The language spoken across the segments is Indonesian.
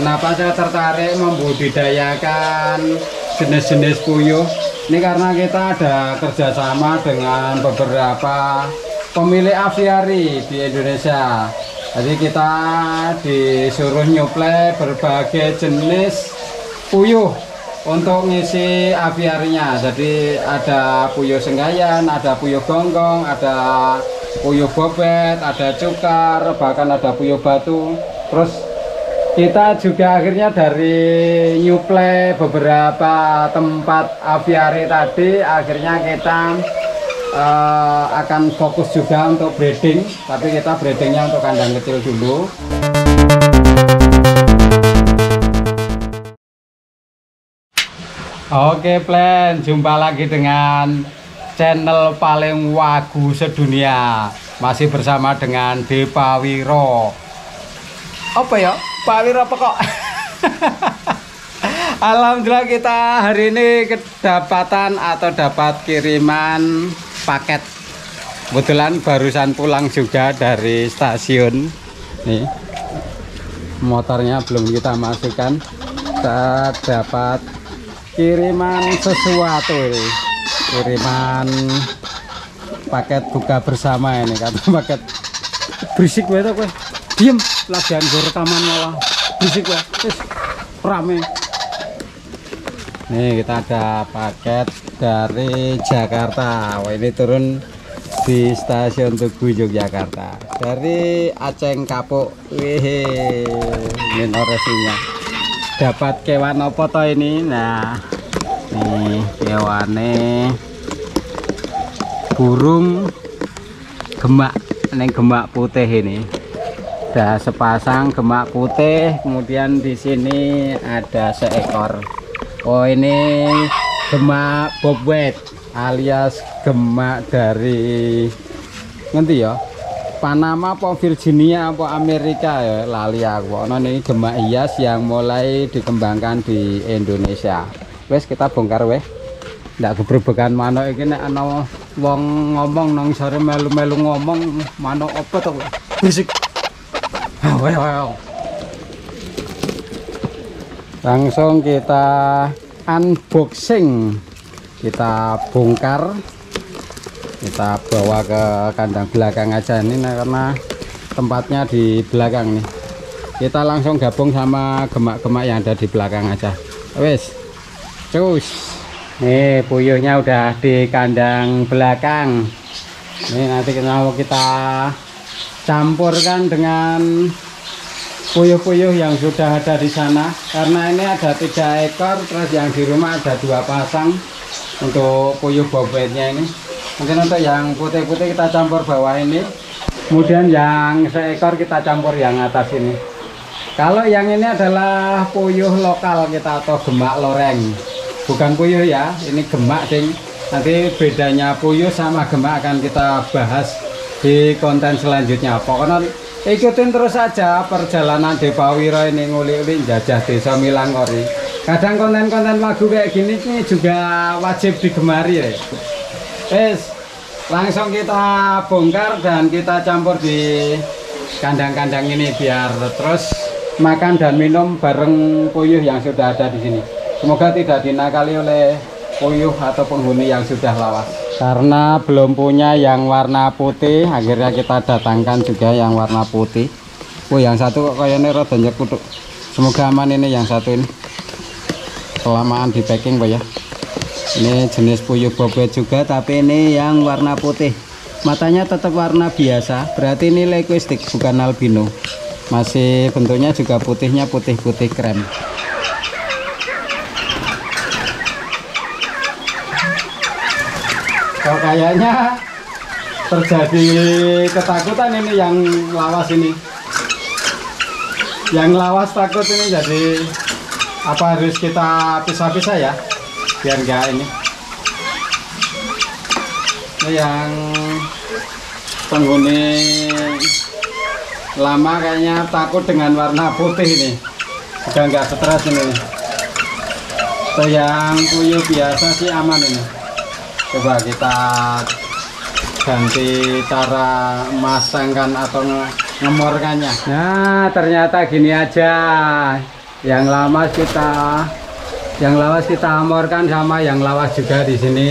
kenapa saya tertarik membudidayakan jenis-jenis puyuh? Ini karena kita ada kerjasama dengan beberapa pemilik aviari di Indonesia. Jadi kita disuruh nyuplai berbagai jenis puyuh untuk ngisi aviarinya. Jadi ada puyuh senggayan ada puyuh gonggong ada puyuh bobet ada cukar bahkan ada puyuh batu. Terus kita juga akhirnya dari nyuplai beberapa tempat aviari tadi akhirnya kita uh, akan fokus juga untuk breeding tapi kita breedingnya untuk kandang kecil dulu. Oke plan, jumpa lagi dengan channel paling wagu sedunia. Masih bersama dengan Depa Wiro Apa ya? Pak Wiro apa kok? Alhamdulillah kita hari ini kedapatan atau dapat kiriman paket. Kebetulan barusan pulang juga dari stasiun. Nih Motornya belum kita masukkan. Kita dapat kiriman sesuatu ini. Kiriman paket buka bersama ini kata paket berisik tuh gue diem lagian gue rekaman malah berisik gue terus rame. Nih kita ada paket dari Jakarta. Wah, ini turun di stasiun Tugu Yogyakarta. Dari Aceh Kapuk. Wih ini noresinya dapat kewan apa toh ini? Nah nih kewane. Burung gemak ini gemak putih ini ada sepasang gemak putih kemudian di sini ada seekor. Oh ini gemak bobwet alias gemak dari nanti ya? Panama apa Virginia apa Amerika ya? Lali aku. Ono ini gemak hias yang mulai dikembangkan di Indonesia. Wes kita bongkar weh. Ndak gebrebekan manuk iki nek ana wong ngomong nang sore melu-melu ngomong manuk apa to berisik langsung kita unboxing. Kita bongkar. Kita bawa ke kandang belakang aja. Ini karena tempatnya di belakang nih. Kita langsung gabung sama gemak-gemak yang ada di belakang aja. Wes. Cus. Nih puyuhnya udah di kandang belakang. Ini nanti kita mau kita campurkan dengan puyuh-puyuh yang sudah ada di sana. Karena ini ada tiga ekor terus yang di rumah ada dua pasang untuk puyuh bobetnya ini. Mungkin untuk yang putih-putih kita campur bawah ini. Kemudian yang seekor kita campur yang atas ini. Kalau yang ini adalah puyuh lokal kita atau gemak loreng. Bukan puyuh ya ini gemak sing nanti bedanya puyuh sama gemak akan kita bahas di konten selanjutnya pokoknya ikutin terus saja perjalanan Depa Wiro ini nguli-uli jajah desa Milangori. Kadang konten-konten lagu kayak gini nih juga wajib digemari ya. Es langsung kita bongkar dan kita campur di kandang-kandang ini biar terus makan dan minum bareng puyuh yang sudah ada di sini. Semoga tidak dinakali oleh puyuh atau penghuni yang sudah lawas karena belum punya yang warna putih akhirnya kita datangkan juga yang warna putih. Oh yang satu kayaknya rada nyekuduk. Semoga aman ini yang satu ini. Kelamaan di packing ya. Ini jenis puyuh bobet juga tapi ini yang warna putih. Matanya tetap warna biasa berarti ini leucistic bukan albino. Masih bentuknya juga putihnya putih-putih krem kok kayaknya terjadi ketakutan ini yang lawas ini. Yang lawas takut ini jadi apa harus kita pisah-pisah ya? Biar enggak ini. Ini yang penghuni lama kayaknya takut dengan warna putih ini. Sudah enggak stres ini. Itu yang puyuh biasa sih aman ini coba kita ganti cara masangkan atau ngemorkannya. Nah ternyata gini aja. Yang lama kita yang lawas kita amorkan sama yang lawas juga di sini.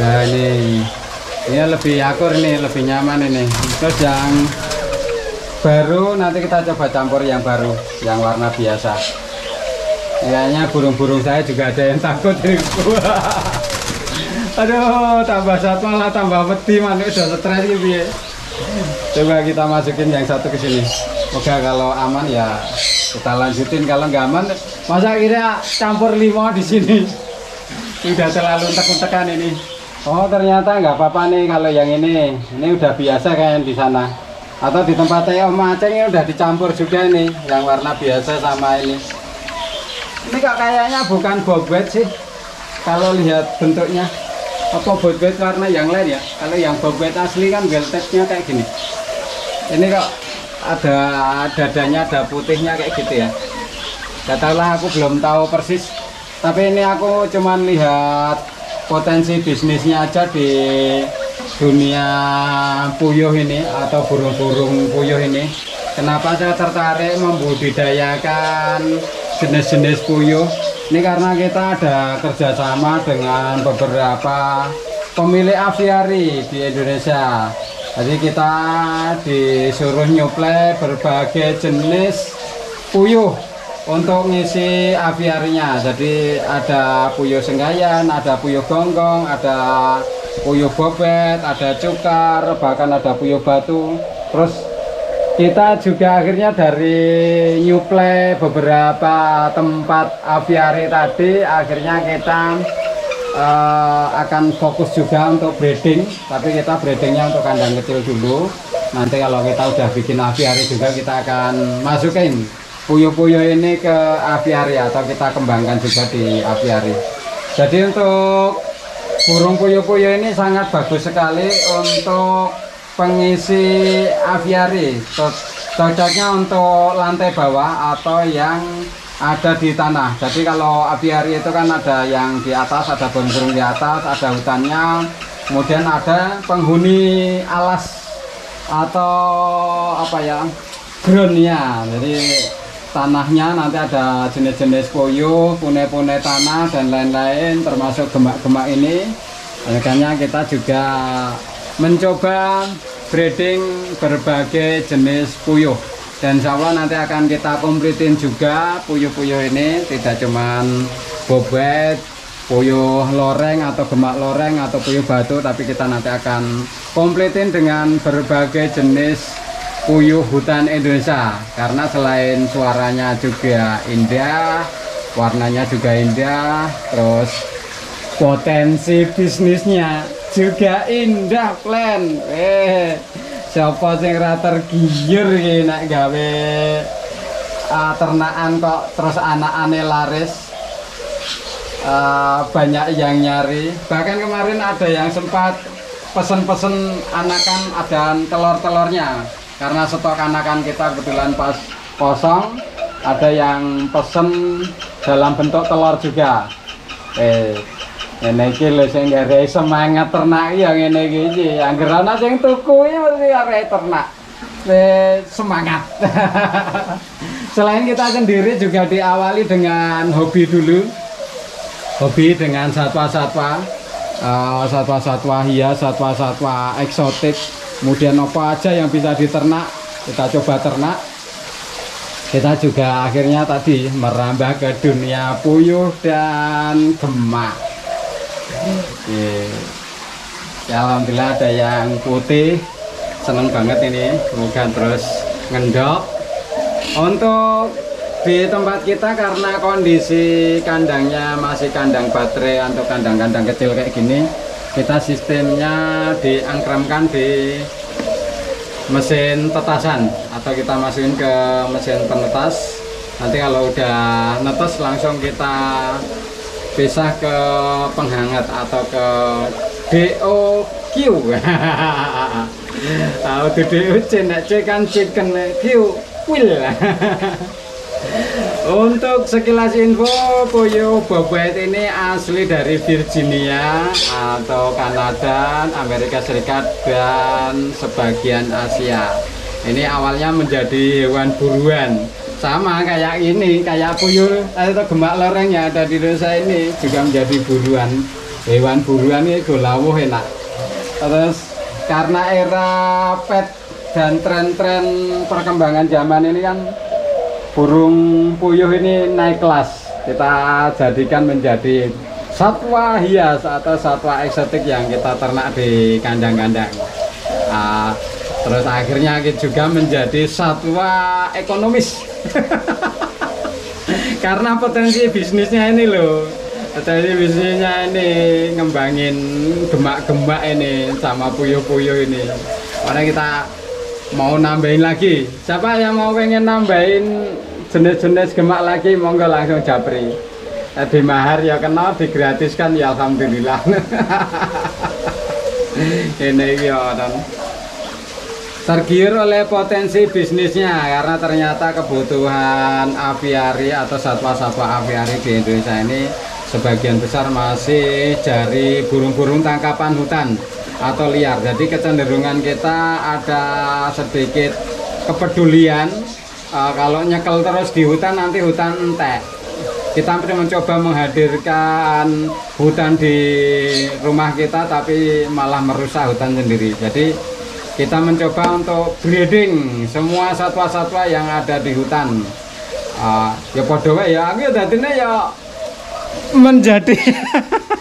Nah ini. Ini lebih akur nih lebih nyaman ini. Terus yang baru nanti kita coba campur yang baru yang warna biasa. Kayaknya burung-burung saya juga ada yang takut aduh tambah satu malah tambah peti mana udah stres gitu ya coba kita masukin yang satu ke sini. Semoga kalau aman ya kita lanjutin. Kalau nggak aman masa kira campur lima di sini? Udah terlalu untek-untekan ini. Oh ternyata nggak apa-apa nih kalau yang ini. Ini udah biasa kayak di sana. Atau di tempatnya Om Aceh ini udah dicampur juga nih yang warna biasa sama ini. Ini kok kayaknya bukan bobet sih kalau lihat bentuknya apa bobet warna yang lain ya? Kalau yang bobet asli kan belteknya kayak gini. Ini kok ada dadanya ada putihnya kayak gitu ya. Gak tahu aku belum tahu persis. Tapi ini aku cuman lihat potensi bisnisnya aja di dunia puyuh ini atau burung-burung puyuh ini. Kenapa saya tertarik membudidayakan jenis-jenis puyuh ini karena kita ada kerjasama dengan beberapa pemilik aviari di Indonesia. Jadi kita disuruh nyuplai berbagai jenis puyuh untuk ngisi aviarinya. Jadi ada puyuh senggayan ada puyuh gonggong ada puyuh bobet ada cukar bahkan ada puyuh batu. Terus kita juga akhirnya dari nyuplai beberapa tempat aviari tadi akhirnya kita uh, akan fokus juga untuk breeding tapi kita breedingnya untuk kandang kecil dulu. Nanti kalau kita udah bikin aviari juga kita akan masukin puyuh-puyuh ini ke aviari atau kita kembangkan juga di aviari jadi untuk burung puyuh-puyuh ini sangat bagus sekali untuk pengisi aviari. Cocoknya untuk lantai bawah atau yang ada di tanah. Jadi kalau apiari itu kan ada yang di atas ada burung-burung di atas ada hutannya. Kemudian ada penghuni alas atau apa ya groundnya. Jadi tanahnya nanti ada jenis-jenis puyuh pune-pune tanah dan lain-lain termasuk gemak-gemak ini. Makanya kita juga mencoba breeding berbagai jenis puyuh. Dan insya Allah nanti akan kita kompletin juga puyuh-puyuh ini. Tidak cuman bobet puyuh loreng atau gemak loreng atau puyuh batu tapi kita nanti akan kompletin dengan berbagai jenis puyuh hutan Indonesia. Karena selain suaranya juga indah warnanya juga indah terus potensi bisnisnya juga indah plan eh siapa sing ra tergiur nek gawe uh, ternakan kok terus anak-ane laris? Uh, banyak yang nyari. Bahkan kemarin ada yang sempat pesen-pesen anakan ada telur-telurnya. Karena stok anakan kita kebetulan pas kosong ada yang pesen dalam bentuk telur juga. Eh ini iki lho sing nggawe semangat ternak ya ngene iki iki. Angger ana sing tuku ya mesti ternak. semangat. Selain kita sendiri juga diawali dengan hobi dulu. Hobi dengan satwa-satwa uh, satwa-satwa hias, satwa-satwa eksotik. Kemudian apa aja yang bisa diternak, kita coba ternak. Kita juga akhirnya tadi merambah ke dunia puyuh dan gemak ya Alhamdulillah ada yang putih. Seneng banget ini. Kemudian terus ngendok. Untuk di tempat kita karena kondisi kandangnya masih kandang baterai atau kandang-kandang kecil kayak gini kita sistemnya diangkremkan di mesin tetasan atau kita masukin ke mesin penetas. Nanti kalau udah netes langsung kita bisa ke penghangat atau ke DOQ tahu tuh DOC nak C kan chicken Q will untuk sekilas info Poyo Bobet ini asli dari Virginia atau Kanada, Amerika Serikat dan sebagian Asia. Ini awalnya menjadi hewan buruan sama kayak ini kayak puyuh. Atau gemak loreng yang ada di desa ini juga menjadi buruan. Hewan buruan ini golawuh enak. Terus karena era pet dan tren-tren perkembangan zaman ini kan burung puyuh ini naik kelas. Kita jadikan menjadi satwa hias atau satwa eksotik yang kita ternak di kandang-kandang. Uh, terus akhirnya kita juga menjadi satwa ekonomis karena potensi bisnisnya ini loh potensi bisnisnya ini ngembangin gemak-gemak ini sama puyuh-puyuh ini. Karena kita mau nambahin lagi. Siapa yang mau pengen nambahin jenis-jenis gemak lagi monggo langsung japri. Di mahar ya kenal digratiskan ya alhamdulillah. Ini ya dan tergiur oleh potensi bisnisnya karena ternyata kebutuhan aviari atau satwa-satwa aviari di Indonesia ini sebagian besar masih dari burung-burung tangkapan hutan atau liar. Jadi kecenderungan kita ada sedikit kepedulian uh, kalau nyekel terus di hutan nanti hutan entek. Kita mencoba menghadirkan hutan di rumah kita tapi malah merusak hutan sendiri. Jadi kita mencoba untuk breeding semua satwa-satwa yang ada di hutan. Uh, ya podo ya. Aku ya menjadi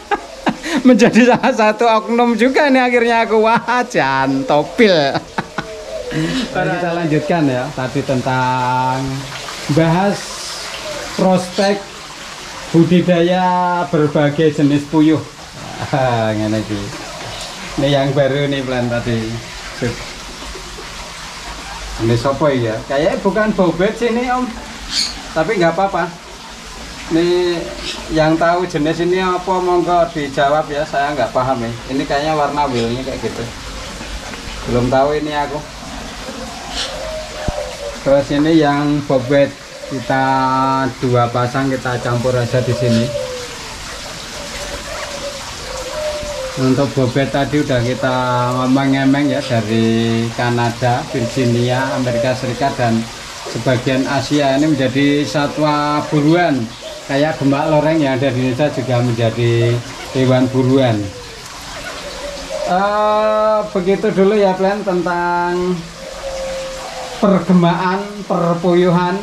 menjadi salah satu oknum juga nih akhirnya aku. Wah topil kita lanjutkan ya tadi tentang bahas prospek budidaya berbagai jenis puyuh. Ini yang baru nih plan tadi ini sopo ya? Kayaknya bukan bobet sini om. Tapi nggak apa-apa. Ini yang tahu jenis ini apa monggo dijawab ya. Saya nggak paham ya. Ini kayaknya warna wheelnya kayak gitu. Belum tahu ini aku. Terus ini yang bobet. Kita dua pasang kita campur aja di sini untuk bobet tadi udah kita ngomong-ngemeng ya dari Kanada, Virginia, Amerika Serikat dan sebagian Asia. Ini menjadi satwa buruan. Kayak gemak loreng yang ada di Indonesia juga menjadi hewan buruan. Uh, begitu dulu ya plan tentang pergemaan perpuyuhan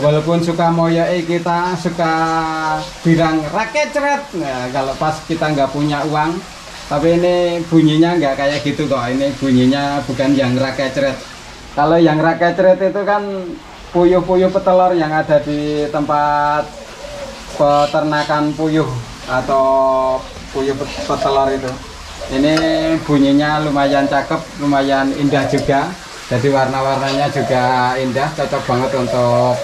walaupun suka moyai kita suka bilang raket ceret nah, kalau pas kita nggak punya uang tapi ini bunyinya nggak kayak gitu kok. Ini bunyinya bukan yang raket ceret. Kalau yang raket ceret itu kan puyuh-puyuh petelur yang ada di tempat peternakan puyuh atau puyuh petelur itu. Ini bunyinya lumayan cakep lumayan indah juga. Jadi warna-warnanya juga indah cocok banget untuk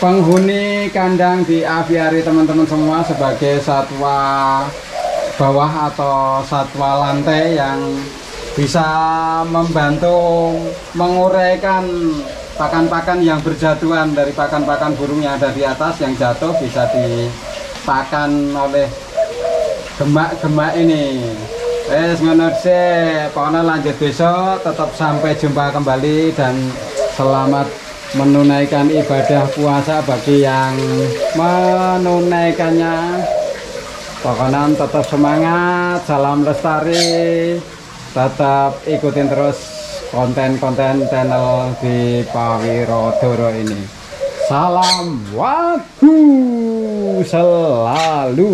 penghuni kandang di aviari teman-teman semua sebagai satwa bawah atau satwa lantai yang bisa membantu menguraikan pakan-pakan yang berjatuhan dari pakan-pakan burung yang ada di atas yang jatuh bisa dipakan oleh gemak-gemak ini. Wes ngono pokoknya lanjut besok tetap sampai jumpa kembali dan selamat menunaikan ibadah puasa bagi yang menunaikannya pokoknya tetap semangat salam lestari tetap ikutin terus konten-konten channel di Pawirodoro ini. Salam waktu selalu